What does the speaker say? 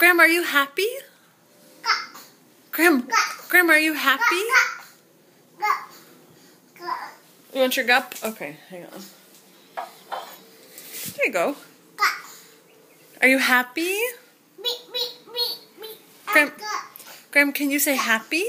Graham, are you happy? Graham, Graham, are you happy? You want your gup? Okay, hang on. There you go. Are you happy? Graham, Graham, can you say happy?